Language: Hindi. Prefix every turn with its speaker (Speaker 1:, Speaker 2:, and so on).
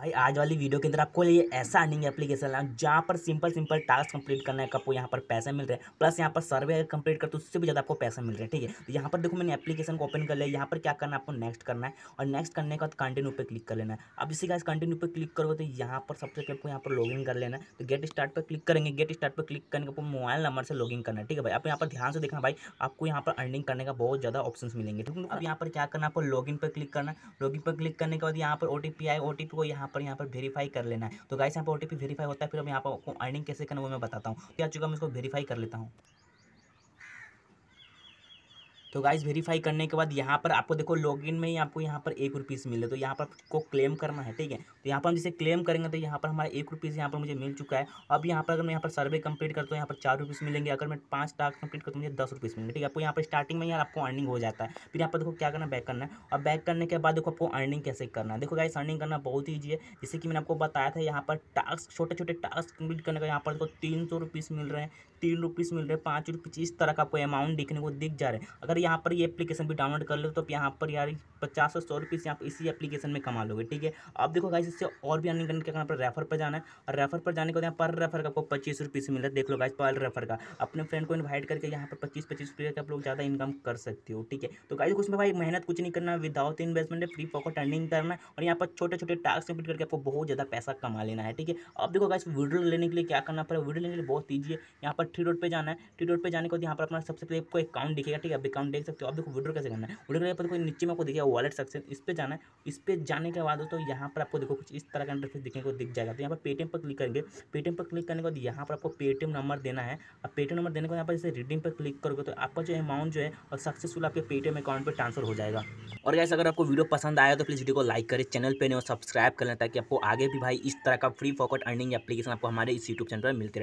Speaker 1: भाई आज वाली वीडियो के अंदर आपको ये ऐसा अर्निंग एप्लीकेशन है जहाँ पर सिंपल सिंपल टास्क कंप्लीट करने का आपको यहाँ पर पैसे मिल रहे हैं प्लस यहाँ पर सर्वे कंप्लीट करते तो उससे भी ज़्यादा आपको पैसे मिल रहे हैं ठीक है तो यहाँ पर देखो मैंने एप्लीकेशन को ओपन कर लिया यहाँ पर क्या करना है आपको नेक्स्ट करना है और नेक्स्ट करने के बाद कंटिन्यू पर क्लिक कर लेना है अब इसी का कंटिन्यू पे क्लिक करोगे तो यहाँ पर सबसे पहले आपको यहाँ पर लॉगिन कर लेना है तो गेट स्टार्ट पर क्लिक करेंगे गेट स्टार्ट पर क्लिक करने के आपको मोबाइल नंबर से लॉगिन करना है ठीक है भाई आप यहाँ पर ध्यान से देखना भाई आपको यहाँ पर अर्निंग करने का बहुत ज़्यादा ऑप्शन मिलेंगे ठीक है अब यहाँ पर क्या करना है आपको लॉगिन पर क्लिक करना लॉगिन पर क्लिक करने के बाद यहाँ पर ओ आए ओटीपी को यहाँ पर यहाँ पर वेरीफाई कर लेना है। तो गाइस यहाँ पर ओ वेरीफाई होता है, फिर हम यहाँ पर आपको अर्निंग कैसे करना वो मैं बताता हूँ। क्या चुका मैं इसको वेरीफाई कर लेता हूँ। तो गाइस वेरीफाई करने के बाद यहाँ पर आपको देखो लॉगिन में ही आपको यहाँ पर एक रुपीस मिले तो यहाँ पर को क्लेम करना है ठीक है तो यहाँ पर हम जैसे क्लेम करेंगे तो यहाँ पर हमारा एक रुपीस यहाँ पर मुझे मिल चुका है अब यहाँ पर अगर मैं यहाँ पर सर्वे कंप्लीट करता हूँ यहाँ पर चार रुपीज़ मिलेंगे अगर मैं पाँच टास्क कंप्लीट करता हूँ मुझे दस रुपीस मिलेंगे ठीक है आपको यहाँ पर स्टार्टिंग में यार आपको अर्निंग हो जाता है फिर यहाँ पर देखो क्या करना बैक करना है और बैक करने के बाद देखो आपको अर्निंग कैसे करना है देखो गाइस अर्निंग करना बहुत ईजी है जैसे कि मैंने आपको बताया था यहाँ पर टास्क छोटे छोटे टास्क कंप्लीट करने का यहाँ पर देखो तीन सौ मिल रहे हैं तीन मिल रहे हैं पाँच रुपीज़ इस तरह का आपको अमाउंट दिखने को दिख जा रहे हैं अगर यहाँ पर ये एप्लीकेशन भी डाउनलोड कर लो तो यहाँ पर यार पचास से सौ रुपीज़ यहाँ पर इसी एप्लीकेशन में कमा लोगे, ठीक है? अब देखो गाइस इससे और भी अर्निंग करने के यहाँ पर रेफर पर जाना है। और रेफर पर जाने के बाद पर रेफर का आपको पच्चीस रुपये से मिल रहा है, देख लो गाइस पर रेफर का। अपने फ्रेंड को इन्वाइट करके यहाँ पर पच्चीस पच्चीस रुपये का आप लोग ज़्यादा इनकम कर सकते हो, ठीक है? तो गाइस उसमें भाई मेहनत कुछ नहीं करना विदाउट इन्वेस्टमेंट है फ्री पॉकेट अर्निंग करना और यहाँ पर छोटे छोटे टास्क कंप्लीट करके आपको बहुत ज़्यादा पैसा कमा लेना है, ठीक है? अब देखो गाइस वीडियो लेने के लिए क्या करना पड़ेगा? वीडियो लेने के लिए बहुत ईजी है, यहाँ पर थ्री रोड पर जाना है थ्री रोड पर जाने के बाद यहाँ पर अपना सबसे पहले आपको अकाउंट दिखेगा, ठीक है? आप अकाउंट देख सकते हो। अब देखो वीडियो कैसे करना है? वीडियो पर कोई नीचे में आपको देखिए वॉलेट सेक्शन इस पर जाना है। इस पर जाने के बाद तो यहाँ पर आपको देखो, कुछ इस तरह का इंटरफेस दिखने को दिख जाएगा। तो यहाँ पर पेटीएम पर क्लिक करेंगे। पेटीएम पर क्लिक करने के बाद यहाँ पर आपको पेटीएम नंबर देना है। अब पेटीएम नंबर देने के बाद यहाँ पर जैसे रिडीम पर क्लिक करोगे तो आपका जो अमाउंट जो है और सक्सेसफुल आपके पेटीएम अकाउंट पर ट्रांसफ़र हो जाएगा। और गैस अगर आपको वीडियो पसंद आया तो प्लीज़ वीडियो को लाइक करें चैनल पर नहीं और सब्सक्राइब कर लें, ताकि आपको आगे भी भाई इस तरह का फ्री फॉकट अर्निंग एप्लीकेशन आपको हमारे इस यूट्यूब चैनल पर मिलते रहे।